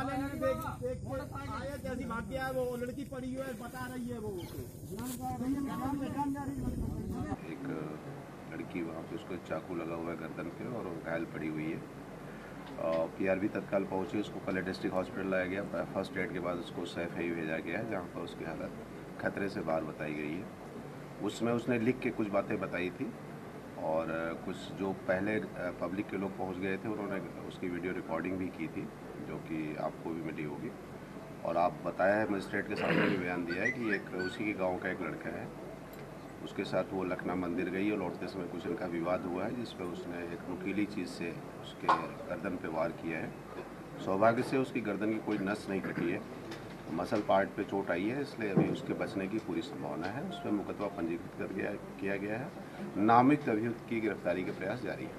है है है है एक लड़की वहाँ पे उसको चाकू लगा हुआ है गर्दन पे और घायल पड़ी हुई है। पी आर पीआरबी तत्काल पहुँची, उसको पहले डिस्ट्रिक्ट हॉस्पिटल लाया गया। फ़र्स्ट एड के बाद उसको सैफई भेजा गया है, जहाँ पर उसकी हालत खतरे से बाहर बताई गई है। उसमें उसने लिख के कुछ बातें बताई थी और कुछ जो पहले पब्लिक के लोग पहुँच गए थे, उन्होंने उसकी वीडियो रिकॉर्डिंग भी की थी, जो कि आपको भी मिली होगी। और आप बताया है मजिस्ट्रेट के सामने भी बयान दिया है कि एक, उसी के गाँव का एक लड़का है। उसके साथ वो लखनऊ मंदिर गई और लौटते समय कुछ इनका विवाद हुआ है जिस पर उसने एक नुकीली चीज़ से उसके गर्दन पे वार किया है। सौभाग्य से उसकी गर्दन की कोई नस नहीं कटी है। मसल पार्ट पे चोट आई है, इसलिए अभी उसके बचने की पूरी संभावना है। उस पर मुकदमा पंजीकृत कर गया, किया गया है। नामित अभियुक्त की गिरफ्तारी के प्रयास जारी है।